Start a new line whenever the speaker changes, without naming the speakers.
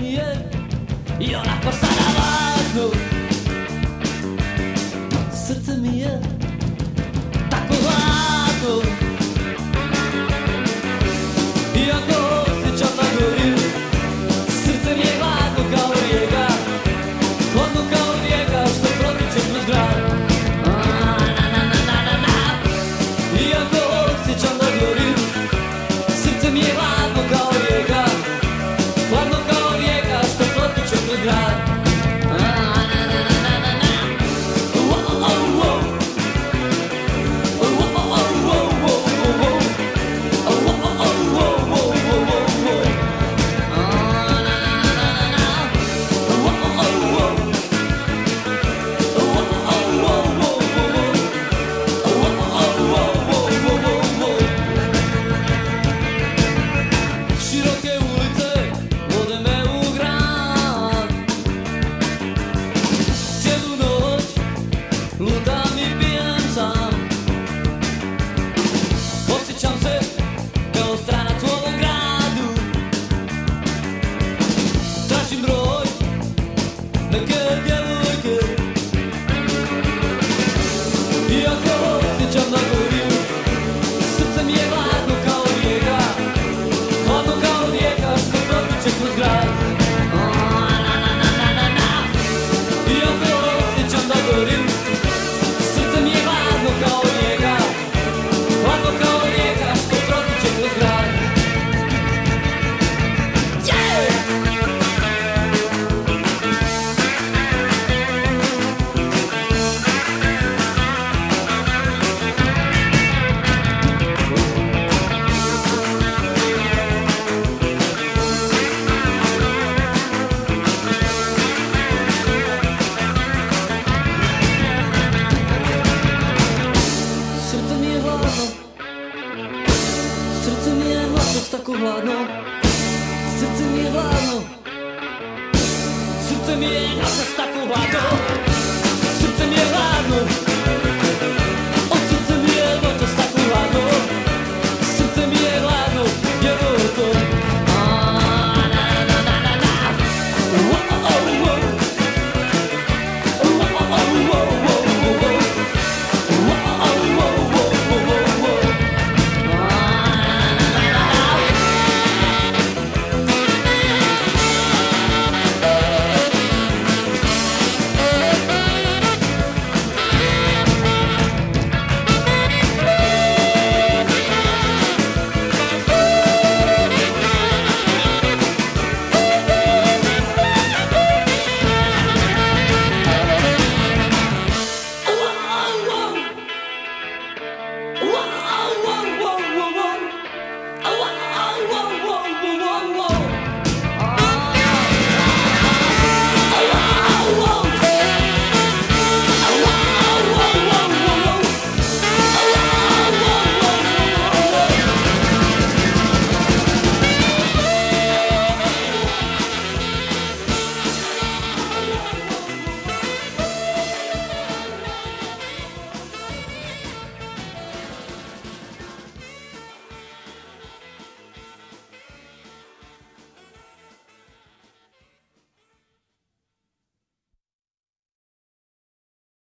y ahora cosas abajo. Luta i pijem sam Osjećam se kao stranac u ovom gradu. Tražim broj neke djevojke. Iako osjećam da の。包み込む包み出した子は